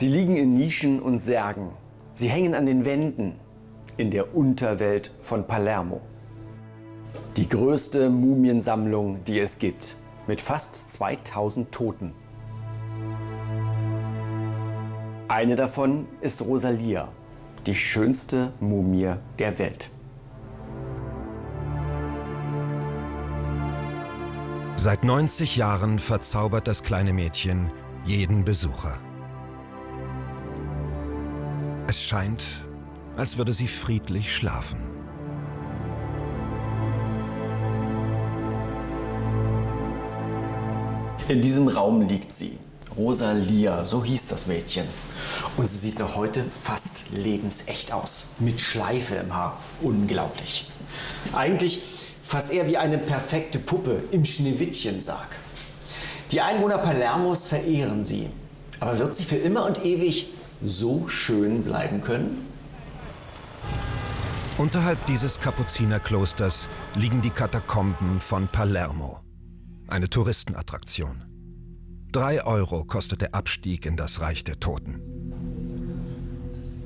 Sie liegen in Nischen und Särgen. Sie hängen an den Wänden in der Unterwelt von Palermo. Die größte Mumiensammlung, die es gibt, mit fast 2000 Toten. Eine davon ist Rosalia, die schönste Mumie der Welt. Seit 90 Jahren verzaubert das kleine Mädchen jeden Besucher. Es scheint, als würde sie friedlich schlafen. In diesem Raum liegt sie. Rosalia, so hieß das Mädchen. Und sie sieht noch heute fast lebensecht aus. Mit Schleife im Haar. Unglaublich. Eigentlich fast eher wie eine perfekte Puppe im Schneewittchensarg. Die Einwohner Palermos verehren sie. Aber wird sie für immer und ewig so schön bleiben können? Unterhalb dieses Kapuzinerklosters liegen die Katakomben von Palermo. Eine Touristenattraktion. Drei Euro kostet der Abstieg in das Reich der Toten.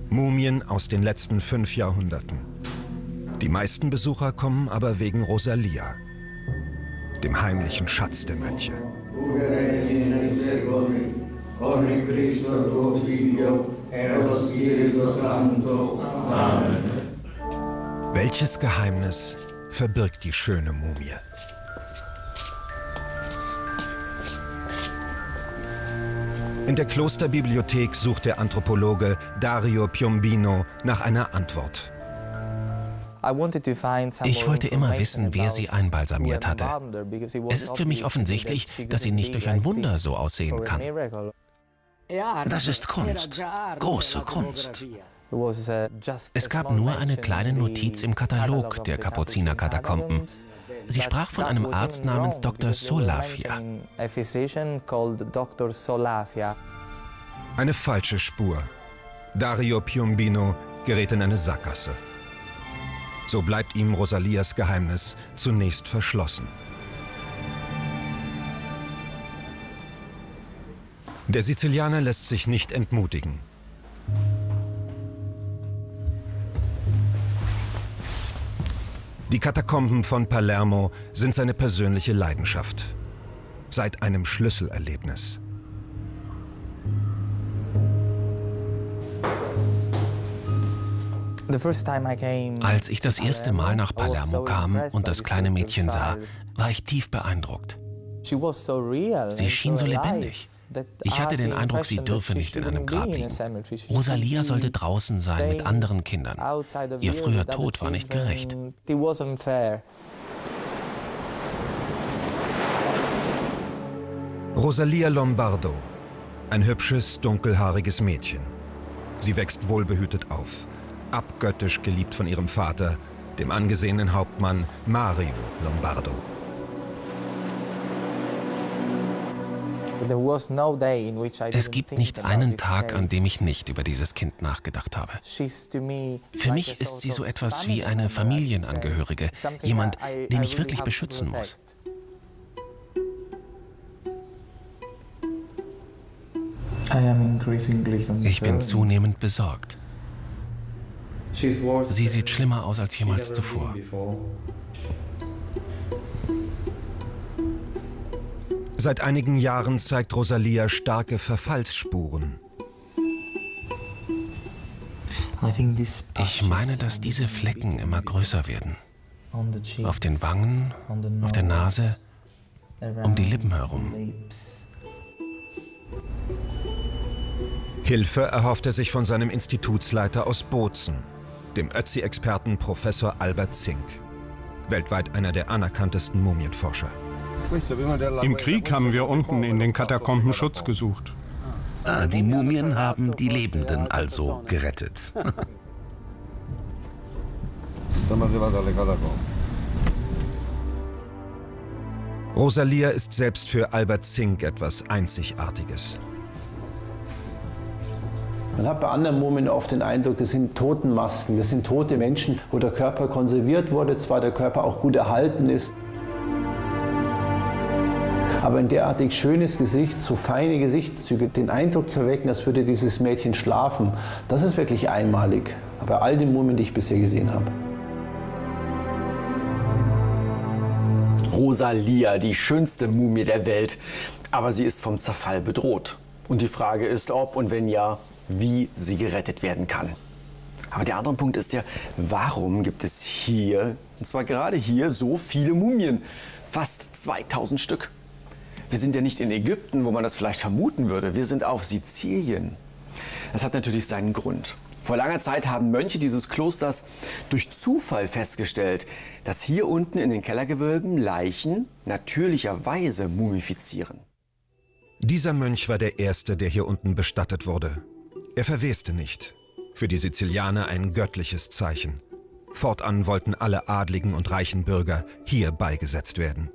Mumien aus den letzten fünf Jahrhunderten. Die meisten Besucher kommen aber wegen Rosalia, dem heimlichen Schatz der Mönche. Welches Geheimnis verbirgt die schöne Mumie? In der Klosterbibliothek sucht der Anthropologe Dario Piombino nach einer Antwort. Ich wollte immer wissen, wer sie einbalsamiert hatte. Es ist für mich offensichtlich, dass sie nicht durch ein Wunder so aussehen kann. Das ist Kunst, große Kunst. Es gab nur eine kleine Notiz im Katalog der Kapuzinerkatakomben. Sie sprach von einem Arzt namens Dr. Solafia. Eine falsche Spur. Dario Piombino gerät in eine Sackgasse. So bleibt ihm Rosalias Geheimnis zunächst verschlossen. Der Sizilianer lässt sich nicht entmutigen. Die Katakomben von Palermo sind seine persönliche Leidenschaft. Seit einem Schlüsselerlebnis. Als ich das erste Mal nach Palermo kam und das kleine Mädchen sah, war ich tief beeindruckt. Sie schien so lebendig. Ich hatte den Eindruck, sie dürfe nicht in einem Grab liegen. Rosalia sollte draußen sein mit anderen Kindern. Ihr früher Tod war nicht gerecht. Rosalia Lombardo, ein hübsches, dunkelhaariges Mädchen. Sie wächst wohlbehütet auf, abgöttisch geliebt von ihrem Vater, dem angesehenen Hauptmann Mario Lombardo. Es gibt nicht einen Tag, an dem ich nicht über dieses Kind nachgedacht habe. Für mich ist sie so etwas wie eine Familienangehörige, jemand, den ich wirklich beschützen muss. Ich bin zunehmend besorgt. Sie sieht schlimmer aus als jemals zuvor. Seit einigen Jahren zeigt Rosalia starke Verfallsspuren. Ich meine, dass diese Flecken immer größer werden. Auf den Wangen, auf der Nase, um die Lippen herum. Hilfe erhofft er sich von seinem Institutsleiter aus Bozen, dem Ötzi-Experten Professor Albert Zink, weltweit einer der anerkanntesten Mumienforscher. Im Krieg haben wir unten in den Katakomben Schutz gesucht. Ah, die Mumien haben die Lebenden also gerettet. Rosalia ist selbst für Albert Zink etwas Einzigartiges. Man hat bei anderen Mumien oft den Eindruck, das sind Totenmasken, das sind tote Menschen, wo der Körper konserviert wurde, zwar der Körper auch gut erhalten ist. Aber ein derartig schönes Gesicht, so feine Gesichtszüge, den Eindruck zu erwecken, als würde dieses Mädchen schlafen, das ist wirklich einmalig. Bei all den Mumien, die ich bisher gesehen habe. Rosalia, die schönste Mumie der Welt. Aber sie ist vom Zerfall bedroht. Und die Frage ist, ob und wenn ja, wie sie gerettet werden kann. Aber der andere Punkt ist ja, warum gibt es hier, und zwar gerade hier, so viele Mumien? Fast 2000 Stück. Wir sind ja nicht in Ägypten, wo man das vielleicht vermuten würde. Wir sind auf Sizilien. Das hat natürlich seinen Grund. Vor langer Zeit haben Mönche dieses Klosters durch Zufall festgestellt, dass hier unten in den Kellergewölben Leichen natürlicherweise mumifizieren. Dieser Mönch war der erste, der hier unten bestattet wurde. Er verweste nicht. Für die Sizilianer ein göttliches Zeichen. Fortan wollten alle adligen und reichen Bürger hier beigesetzt werden.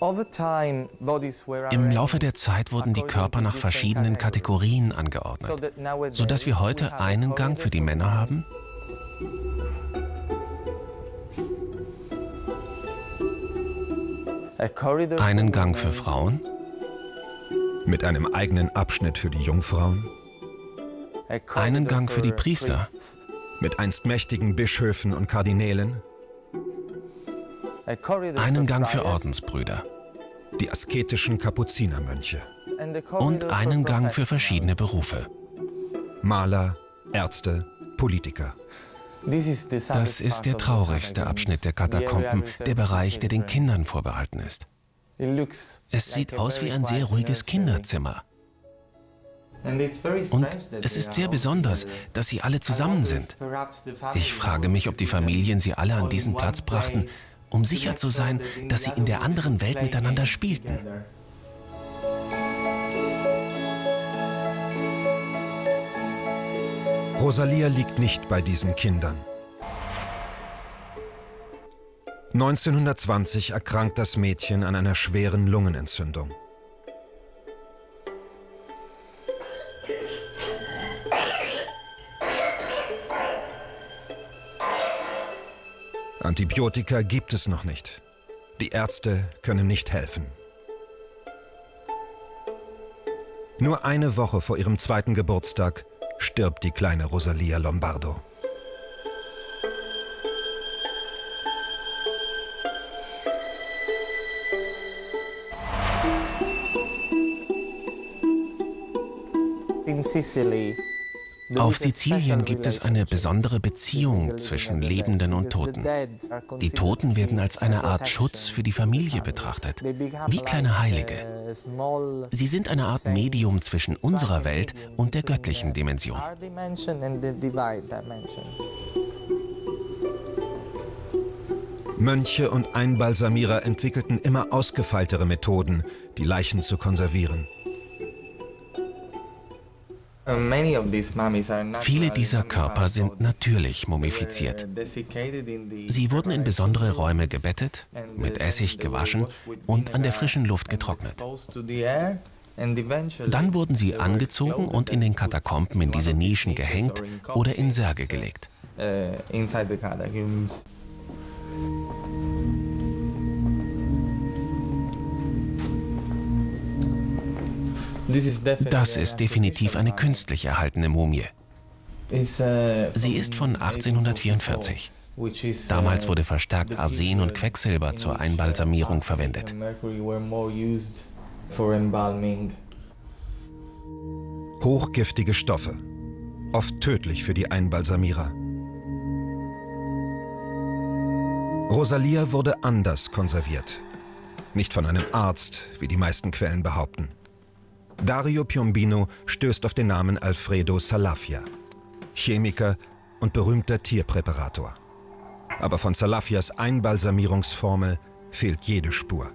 Im Laufe der Zeit wurden die Körper nach verschiedenen Kategorien angeordnet, sodass wir heute einen Gang für die Männer haben, einen Gang für Frauen, mit einem eigenen Abschnitt für die Jungfrauen, einen Gang für die Priester, mit einst mächtigen Bischöfen und Kardinälen, einen Gang für Ordensbrüder, die asketischen Kapuzinermönche und einen Gang für verschiedene Berufe. Maler, Ärzte, Politiker. Das ist der traurigste Abschnitt der Katakomben, der Bereich, der den Kindern vorbehalten ist. Es sieht aus wie ein sehr ruhiges Kinderzimmer. Und es ist sehr besonders, dass sie alle zusammen sind. Ich frage mich, ob die Familien sie alle an diesen Platz brachten, um sicher zu sein, dass sie in der anderen Welt miteinander spielten. Rosalia liegt nicht bei diesen Kindern. 1920 erkrankt das Mädchen an einer schweren Lungenentzündung. Antibiotika gibt es noch nicht. Die Ärzte können nicht helfen. Nur eine Woche vor ihrem zweiten Geburtstag stirbt die kleine Rosalia Lombardo. In Sicily auf Sizilien gibt es eine besondere Beziehung zwischen Lebenden und Toten. Die Toten werden als eine Art Schutz für die Familie betrachtet, wie kleine Heilige. Sie sind eine Art Medium zwischen unserer Welt und der göttlichen Dimension. Mönche und Einbalsamierer entwickelten immer ausgefeiltere Methoden, die Leichen zu konservieren. Viele dieser Körper sind natürlich mumifiziert. Sie wurden in besondere Räume gebettet, mit Essig gewaschen und an der frischen Luft getrocknet. Dann wurden sie angezogen und in den Katakomben in diese Nischen gehängt oder in Särge gelegt. Das ist definitiv eine künstlich erhaltene Mumie. Sie ist von 1844. Damals wurde verstärkt Arsen und Quecksilber zur Einbalsamierung verwendet. Hochgiftige Stoffe, oft tödlich für die Einbalsamierer. Rosalia wurde anders konserviert. Nicht von einem Arzt, wie die meisten Quellen behaupten. Dario Piombino stößt auf den Namen Alfredo Salafia, Chemiker und berühmter Tierpräparator. Aber von Salafias Einbalsamierungsformel fehlt jede Spur.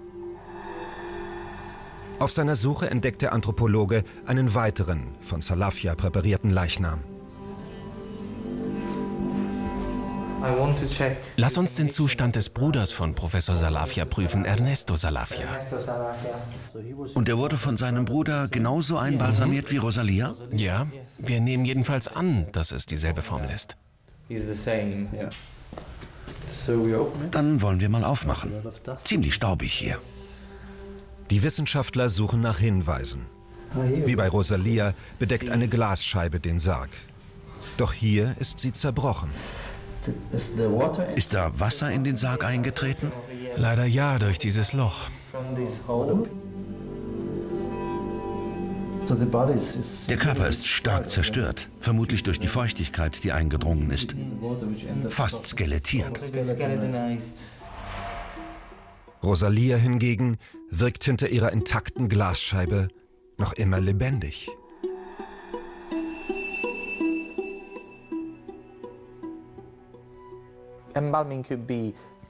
Auf seiner Suche entdeckt der Anthropologe einen weiteren von Salafia präparierten Leichnam. Lass uns den Zustand des Bruders von Professor Salafia prüfen, Ernesto Salafia. Und er wurde von seinem Bruder genauso einbalsamiert wie Rosalia? Ja, wir nehmen jedenfalls an, dass es dieselbe Formel ist. Dann wollen wir mal aufmachen. Ziemlich staubig hier. Die Wissenschaftler suchen nach Hinweisen. Wie bei Rosalia bedeckt eine Glasscheibe den Sarg. Doch hier ist sie zerbrochen. Ist da Wasser in den Sarg eingetreten? Leider ja, durch dieses Loch. Der Körper ist stark zerstört, vermutlich durch die Feuchtigkeit, die eingedrungen ist. Fast skelettiert. Rosalia hingegen wirkt hinter ihrer intakten Glasscheibe noch immer lebendig.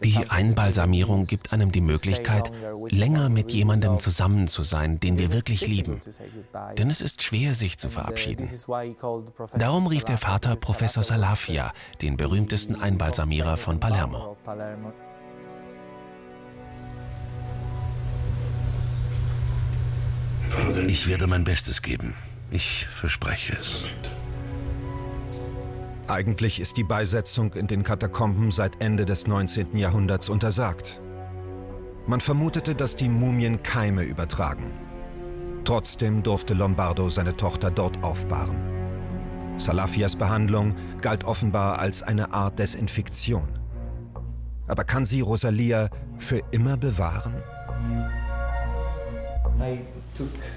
Die Einbalsamierung gibt einem die Möglichkeit, länger mit jemandem zusammen zu sein, den wir wirklich lieben. Denn es ist schwer, sich zu verabschieden. Darum rief der Vater Professor Salafia, den berühmtesten Einbalsamierer von Palermo. Ich werde mein Bestes geben. Ich verspreche es. Eigentlich ist die Beisetzung in den Katakomben seit Ende des 19. Jahrhunderts untersagt. Man vermutete, dass die Mumien Keime übertragen. Trotzdem durfte Lombardo seine Tochter dort aufbahren. Salafias Behandlung galt offenbar als eine Art Desinfektion. Aber kann sie Rosalia für immer bewahren?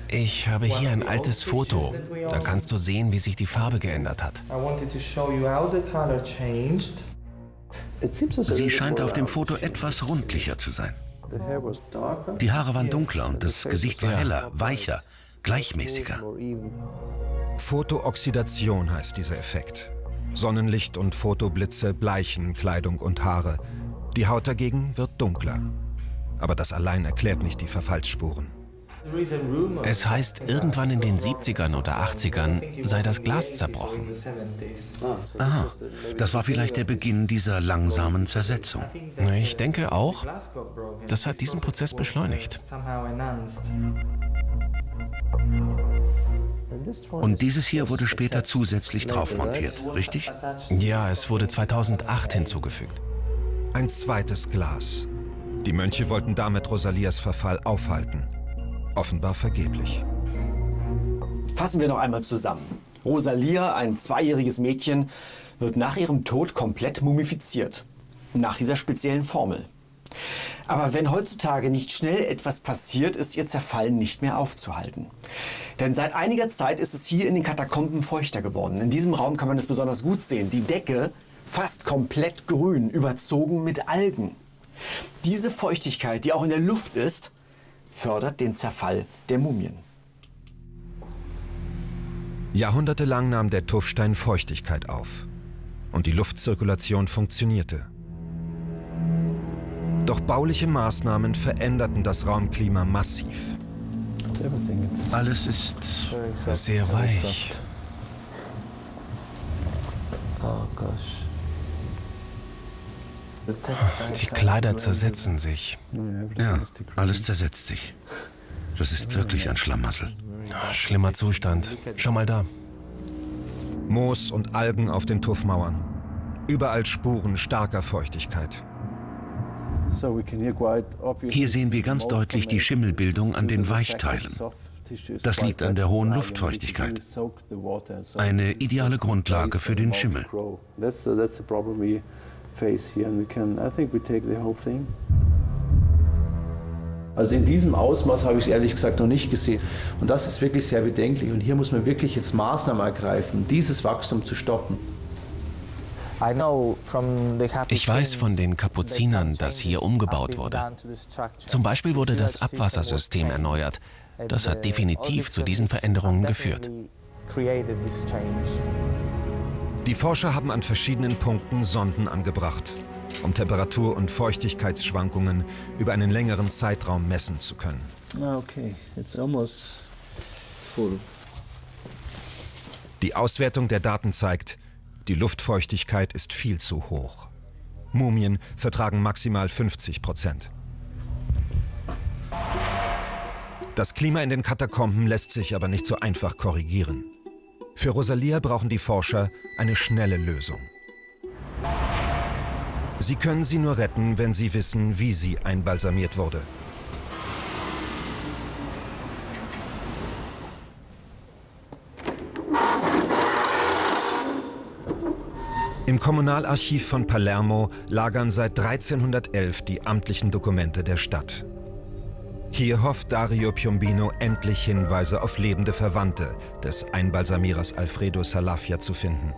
Ich habe hier ein altes Foto. Da kannst du sehen, wie sich die Farbe geändert hat. Sie scheint auf dem Foto etwas rundlicher zu sein. Die Haare waren dunkler und das Gesicht war heller, weicher, gleichmäßiger. Photooxidation heißt dieser Effekt. Sonnenlicht und Fotoblitze bleichen Kleidung und Haare. Die Haut dagegen wird dunkler. Aber das allein erklärt nicht die Verfallsspuren. Es heißt, irgendwann in den 70ern oder 80ern sei das Glas zerbrochen. Aha, das war vielleicht der Beginn dieser langsamen Zersetzung. Ich denke auch, das hat diesen Prozess beschleunigt. Und dieses hier wurde später zusätzlich drauf montiert, richtig? Ja, es wurde 2008 hinzugefügt. Ein zweites Glas. Die Mönche wollten damit Rosalias Verfall aufhalten. Offenbar vergeblich. Fassen wir noch einmal zusammen. Rosalia, ein zweijähriges Mädchen, wird nach ihrem Tod komplett mumifiziert. Nach dieser speziellen Formel. Aber wenn heutzutage nicht schnell etwas passiert, ist ihr Zerfallen nicht mehr aufzuhalten. Denn seit einiger Zeit ist es hier in den Katakomben feuchter geworden. In diesem Raum kann man es besonders gut sehen. Die Decke fast komplett grün, überzogen mit Algen. Diese Feuchtigkeit, die auch in der Luft ist, fördert den Zerfall der Mumien. Jahrhundertelang nahm der Tuffstein Feuchtigkeit auf und die Luftzirkulation funktionierte. Doch bauliche Maßnahmen veränderten das Raumklima massiv. Alles ist sehr weich. Die Kleider zersetzen sich. Ja, alles zersetzt sich. Das ist wirklich ein Schlamassel. Schlimmer Zustand. Schau mal da. Moos und Algen auf den Tuffmauern. Überall Spuren starker Feuchtigkeit. Hier sehen wir ganz deutlich die Schimmelbildung an den Weichteilen. Das liegt an der hohen Luftfeuchtigkeit. Eine ideale Grundlage für den Schimmel face here and we can, I think we take the whole thing. Also in diesem Ausmaß habe ich es ehrlich gesagt noch nicht gesehen. Und das ist wirklich sehr bedenklich. Und hier muss man wirklich jetzt Maßnahmen ergreifen, dieses Wachstum zu stoppen. Ich weiß von den Kapuzinern, dass hier umgebaut wurde. Zum Beispiel wurde das Abwassersystem erneuert. Das hat definitiv zu diesen Veränderungen geführt. Die Forscher haben an verschiedenen Punkten Sonden angebracht, um Temperatur- und Feuchtigkeitsschwankungen über einen längeren Zeitraum messen zu können. Ah, okay, it's almost full. Die Auswertung der Daten zeigt, die Luftfeuchtigkeit ist viel zu hoch. Mumien vertragen maximal 50 Prozent. Das Klima in den Katakomben lässt sich aber nicht so einfach korrigieren. Für Rosalia brauchen die Forscher eine schnelle Lösung. Sie können sie nur retten, wenn sie wissen, wie sie einbalsamiert wurde. Im Kommunalarchiv von Palermo lagern seit 1311 die amtlichen Dokumente der Stadt. Hier hofft Dario Piombino endlich Hinweise auf lebende Verwandte des Einbalsamierers Alfredo Salafia zu finden.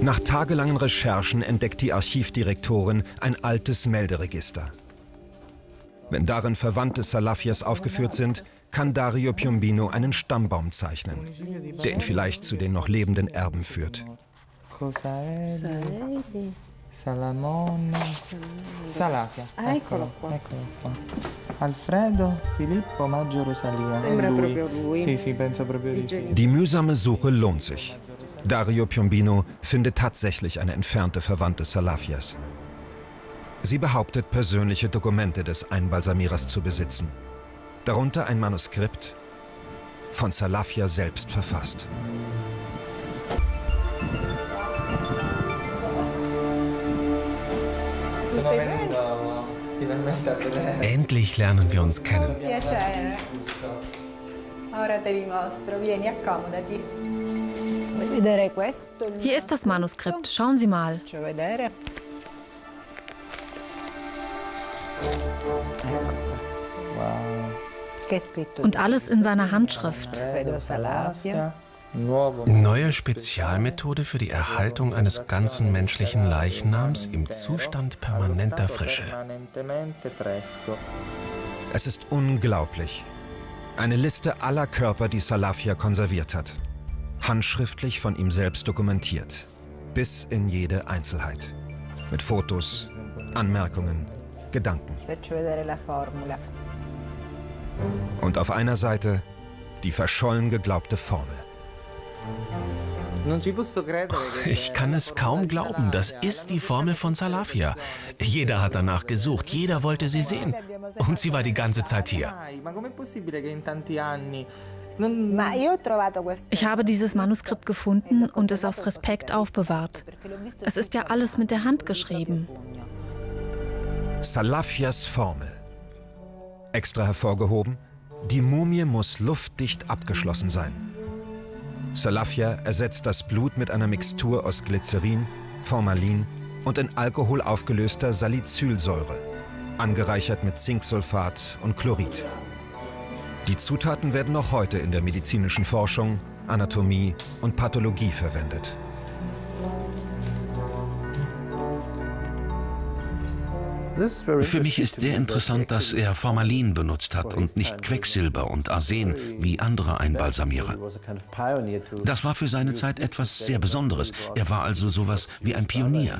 Nach tagelangen Recherchen entdeckt die Archivdirektorin ein altes Melderegister. Wenn darin Verwandte Salafias aufgeführt sind, kann Dario Piombino einen Stammbaum zeichnen, der ihn vielleicht zu den noch lebenden Erben führt. Salamone, Salafia. Ah, eccolo qua. Eccolo qua. Alfredo Filippo Maggio Rosalia. Sembra proprio lui. Sì, sì, penso proprio di sì. Die mühsame Suche lohnt sich. Dario Piombino findet tatsächlich eine entfernte Verwandte Salafias. Sie behauptet, persönliche Dokumente des Einbalsamierers zu besitzen. Darunter ein Manuskript, von Salafia selbst verfasst. Endlich lernen wir uns kennen. Hier ist das Manuskript. Schauen Sie mal. Und alles in seiner Handschrift. Neue Spezialmethode für die Erhaltung eines ganzen menschlichen Leichnams im Zustand permanenter Frische. Es ist unglaublich. Eine Liste aller Körper, die Salafia konserviert hat. Handschriftlich von ihm selbst dokumentiert. Bis in jede Einzelheit. Mit Fotos, Anmerkungen, Gedanken. Und auf einer Seite die verschollen geglaubte Formel. Ich kann es kaum glauben, das ist die Formel von Salafia. Jeder hat danach gesucht, jeder wollte sie sehen. Und sie war die ganze Zeit hier. Ich habe dieses Manuskript gefunden und es aus Respekt aufbewahrt. Es ist ja alles mit der Hand geschrieben. Salafias Formel. Extra hervorgehoben, die Mumie muss luftdicht abgeschlossen sein. Salafia ersetzt das Blut mit einer Mixtur aus Glycerin, Formalin und in Alkohol aufgelöster Salicylsäure, angereichert mit Zinksulfat und Chlorid. Die Zutaten werden noch heute in der medizinischen Forschung, Anatomie und Pathologie verwendet. Für mich ist sehr interessant, dass er Formalin benutzt hat und nicht Quecksilber und Arsen wie andere Einbalsamierer. Das war für seine Zeit etwas sehr Besonderes. Er war also sowas wie ein Pionier.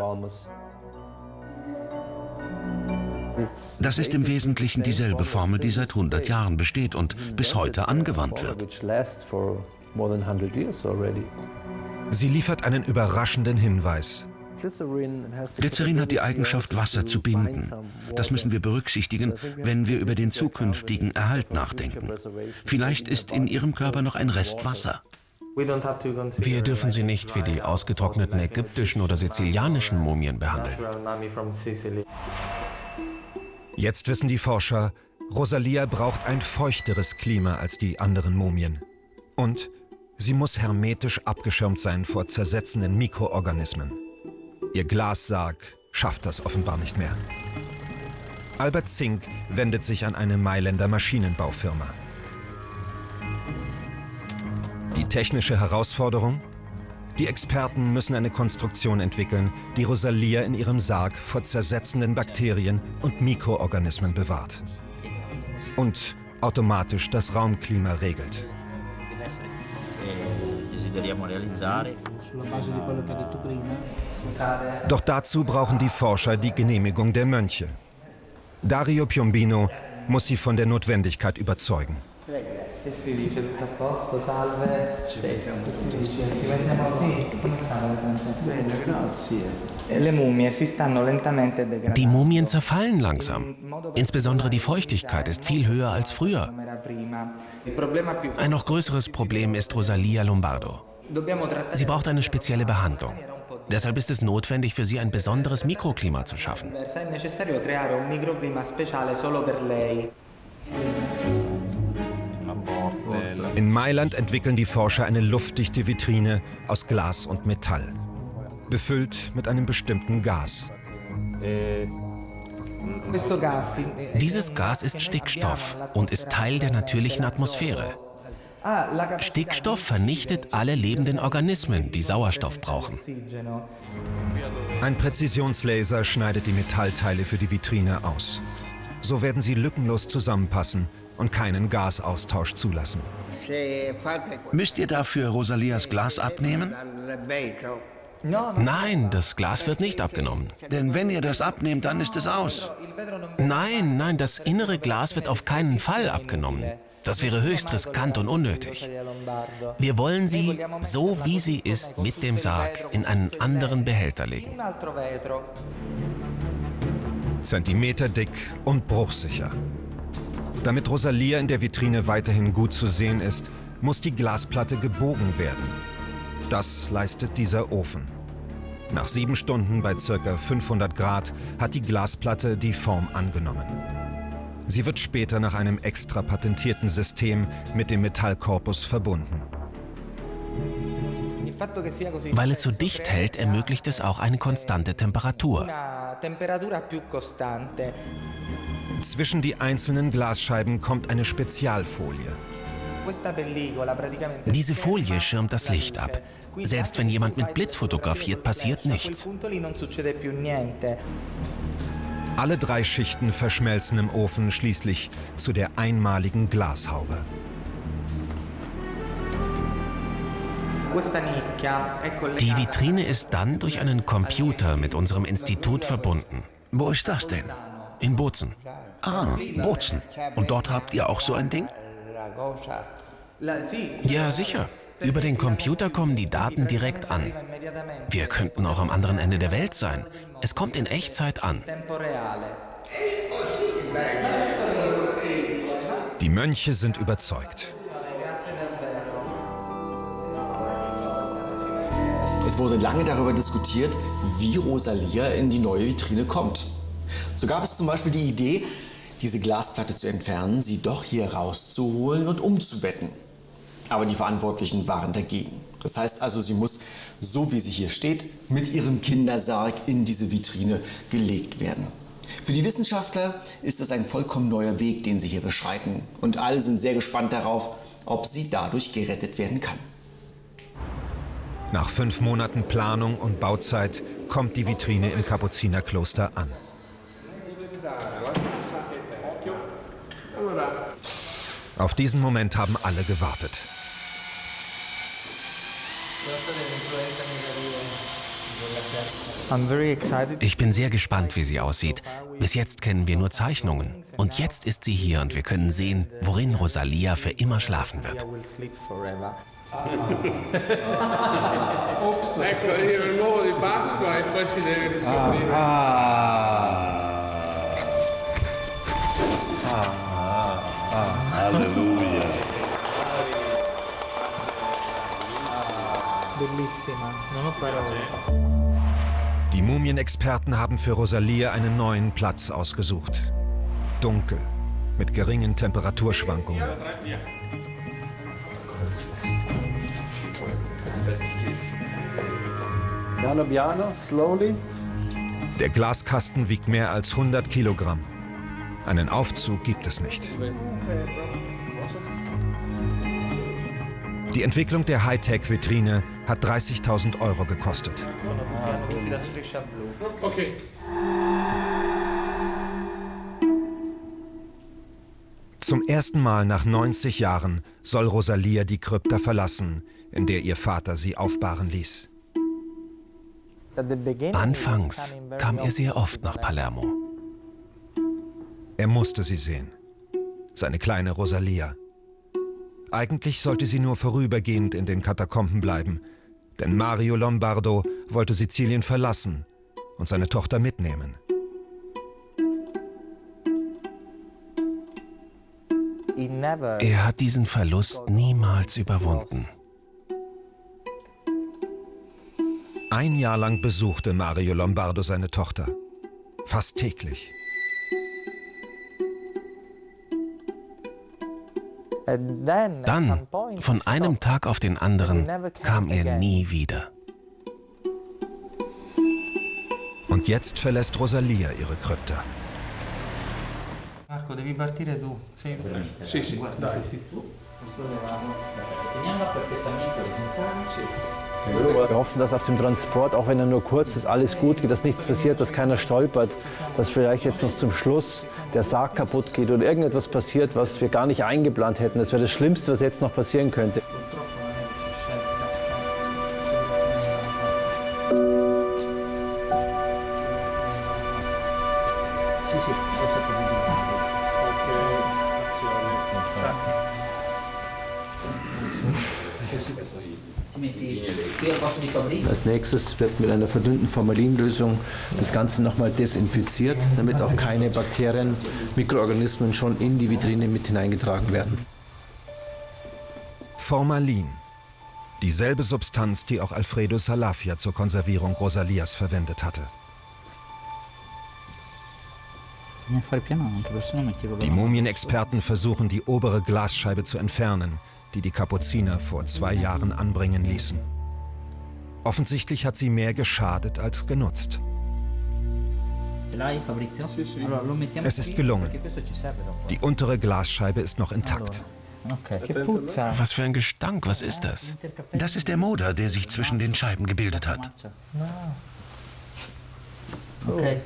Das ist im Wesentlichen dieselbe Formel, die seit 100 Jahren besteht und bis heute angewandt wird. Sie liefert einen überraschenden Hinweis. Glycerin hat die Eigenschaft, Wasser zu binden. Das müssen wir berücksichtigen, wenn wir über den zukünftigen Erhalt nachdenken. Vielleicht ist in ihrem Körper noch ein Rest Wasser. Wir dürfen sie nicht wie die ausgetrockneten ägyptischen oder sizilianischen Mumien behandeln. Jetzt wissen die Forscher, Rosalia braucht ein feuchteres Klima als die anderen Mumien. Und sie muss hermetisch abgeschirmt sein vor zersetzenden Mikroorganismen. Ihr Glassarg schafft das offenbar nicht mehr. Albert Zink wendet sich an eine Mailänder Maschinenbaufirma. Die technische Herausforderung? Die Experten müssen eine Konstruktion entwickeln, die Rosalia in ihrem Sarg vor zersetzenden Bakterien und Mikroorganismen bewahrt. Und automatisch das Raumklima regelt. Doch dazu brauchen die Forscher die Genehmigung der Mönche. Dario Piombino muss sie von der Notwendigkeit überzeugen. Die Mumien zerfallen langsam. Insbesondere die Feuchtigkeit ist viel höher als früher. Ein noch größeres Problem ist Rosalia Lombardo. Sie braucht eine spezielle Behandlung. Deshalb ist es notwendig, für sie ein besonderes Mikroklima zu schaffen. In Mailand entwickeln die Forscher eine luftdichte Vitrine aus Glas und Metall, befüllt mit einem bestimmten Gas. Dieses Gas ist Stickstoff und ist Teil der natürlichen Atmosphäre. Stickstoff vernichtet alle lebenden Organismen, die Sauerstoff brauchen. Ein Präzisionslaser schneidet die Metallteile für die Vitrine aus. So werden sie lückenlos zusammenpassen und keinen Gasaustausch zulassen. Müsst ihr dafür Rosalias Glas abnehmen? Nein, das Glas wird nicht abgenommen. Denn wenn ihr das abnehmt, dann ist es aus. Nein, nein, das innere Glas wird auf keinen Fall abgenommen. Das wäre höchst riskant und unnötig. Wir wollen sie, so wie sie ist, mit dem Sarg in einen anderen Behälter legen. Zentimeter dick und bruchsicher. Damit Rosalia in der Vitrine weiterhin gut zu sehen ist, muss die Glasplatte gebogen werden. Das leistet dieser Ofen. Nach sieben Stunden bei ca. 500 Grad hat die Glasplatte die Form angenommen. Sie wird später nach einem extra patentierten System mit dem Metallkorpus verbunden. Weil es so dicht hält, ermöglicht es auch eine konstante Temperatur. Zwischen die einzelnen Glasscheiben kommt eine Spezialfolie. Diese Folie schirmt das Licht ab. Selbst wenn jemand mit Blitz fotografiert, passiert nichts. Alle drei Schichten verschmelzen im Ofen schließlich zu der einmaligen Glashaube. Die Vitrine ist dann durch einen Computer mit unserem Institut verbunden. Wo ist das denn? In Bozen. Ah, Bozen. Und dort habt ihr auch so ein Ding? Ja, sicher. Über den Computer kommen die Daten direkt an. Wir könnten auch am anderen Ende der Welt sein. Es kommt in Echtzeit an. Die Mönche sind überzeugt. Es wurde lange darüber diskutiert, wie Rosalia in die neue Vitrine kommt. So gab es zum Beispiel die Idee, diese Glasplatte zu entfernen, sie doch hier rauszuholen und umzubetten. Aber die Verantwortlichen waren dagegen. Das heißt also, sie muss, so wie sie hier steht, mit ihrem Kindersarg in diese Vitrine gelegt werden. Für die Wissenschaftler ist das ein vollkommen neuer Weg, den sie hier beschreiten. Und alle sind sehr gespannt darauf, ob sie dadurch gerettet werden kann. Nach fünf Monaten Planung und Bauzeit kommt die Vitrine im Kapuzinerkloster an. Auf diesen Moment haben alle gewartet. Ich bin sehr gespannt, wie sie aussieht. Bis jetzt kennen wir nur Zeichnungen. Und jetzt ist sie hier und wir können sehen, worin Rosalia für immer schlafen wird. Ops, Bellissima, non ho parole. Die Mumienexperten haben für Rosalia einen neuen Platz ausgesucht. Dunkel, mit geringen Temperaturschwankungen. Piano piano, slowly. Der Glaskasten wiegt mehr als 100 Kilogramm. Einen Aufzug gibt es nicht. Die Entwicklung der Hightech-Vitrine hat 30.000 Euro gekostet. Okay. Zum ersten Mal nach 90 Jahren soll Rosalia die Krypta verlassen, in der ihr Vater sie aufbahren ließ. Anfangs kam er sehr oft nach Palermo. Er musste sie sehen. Seine kleine Rosalia. Eigentlich sollte sie nur vorübergehend in den Katakomben bleiben, denn Mario Lombardo wollte Sizilien verlassen und seine Tochter mitnehmen. Er hat diesen Verlust niemals überwunden. Ein Jahr lang besuchte Mario Lombardo seine Tochter. Fast täglich. Dann, von einem Tag auf den anderen, kam er nie wieder. Und jetzt verlässt Rosalia ihre Krypta. Marco, devi partire tu. Sì, sì, sì dai. Wir hoffen, dass auf dem Transport, auch wenn er nur kurz ist, alles gut geht, dass nichts passiert, dass keiner stolpert, dass vielleicht jetzt noch zum Schluss der Sarg kaputt geht oder irgendetwas passiert, was wir gar nicht eingeplant hätten. Das wäre das Schlimmste, was jetzt noch passieren könnte. Nächstes wird mit einer verdünnten Formalinlösung das Ganze nochmal desinfiziert, damit auch keine Bakterien, Mikroorganismen schon in die Vitrine mit hineingetragen werden. Formalin. Dieselbe Substanz, die auch Alfredo Salafia zur Konservierung Rosalias verwendet hatte. Die Mumienexperten versuchen, die obere Glasscheibe zu entfernen, die die Kapuziner vor zwei Jahren anbringen ließen. Offensichtlich hat sie mehr geschadet als genutzt. Es ist gelungen. Die untere Glasscheibe ist noch intakt. Was für ein Gestank, was ist das? Das ist der Moder, der sich zwischen den Scheiben gebildet hat. Okay.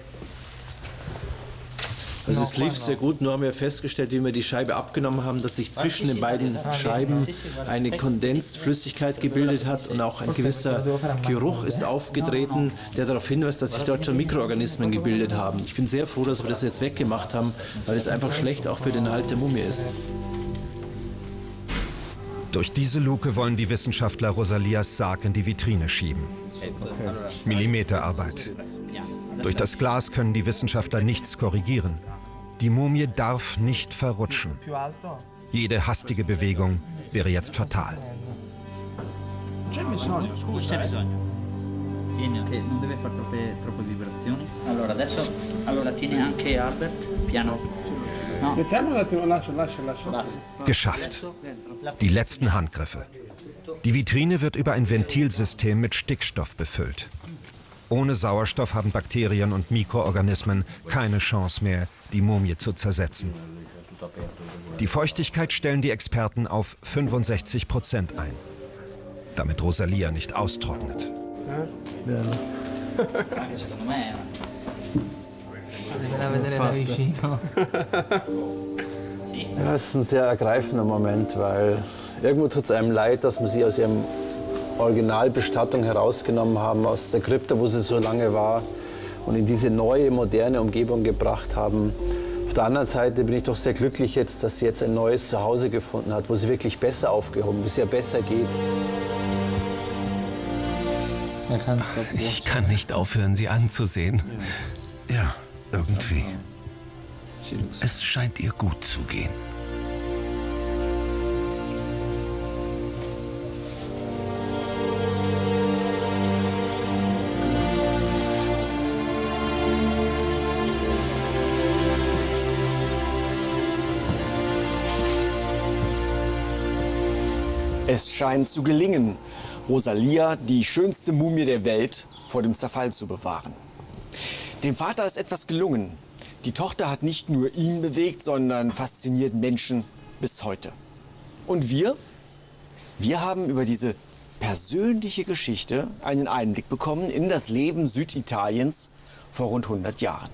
Also es lief sehr gut, nur haben wir festgestellt, wie wir die Scheibe abgenommen haben, dass sich zwischen den beiden Scheiben eine Kondensflüssigkeit gebildet hat und auch ein gewisser Geruch ist aufgetreten, der darauf hinweist, dass sich dort schon Mikroorganismen gebildet haben. Ich bin sehr froh, dass wir das jetzt weggemacht haben, weil es einfach schlecht auch für den Halt der Mumie ist. Durch diese Luke wollen die Wissenschaftler Rosalias Sarg in die Vitrine schieben. Millimeterarbeit. Durch das Glas können die Wissenschaftler nichts korrigieren. Die Mumie darf nicht verrutschen. Jede hastige Bewegung wäre jetzt fatal. Geschafft. Die letzten Handgriffe. Die Vitrine wird über ein Ventilsystem mit Stickstoff befüllt. Ohne Sauerstoff haben Bakterien und Mikroorganismen keine Chance mehr, die Mumie zu zersetzen. Die Feuchtigkeit stellen die Experten auf 65 Prozent ein, damit Rosalia nicht austrocknet. Ja, es ist ein sehr ergreifender Moment, weil irgendwo tut es einem leid, dass man sie aus ihrem Originalbestattung herausgenommen haben aus der Krypta, wo sie so lange war und in diese neue, moderne Umgebung gebracht haben. Auf der anderen Seite bin ich doch sehr glücklich jetzt, dass sie jetzt ein neues Zuhause gefunden hat, wo sie wirklich besser aufgehoben, wo es ihr besser geht. Ich kann nicht aufhören, sie anzusehen. Ja, irgendwie. Es scheint ihr gut zu gehen. Scheint zu gelingen, Rosalia, die schönste Mumie der Welt, vor dem Zerfall zu bewahren. Dem Vater ist etwas gelungen. Die Tochter hat nicht nur ihn bewegt, sondern fasziniert Menschen bis heute. Und wir? Wir haben über diese persönliche Geschichte einen Einblick bekommen in das Leben Süditaliens vor rund 100 Jahren.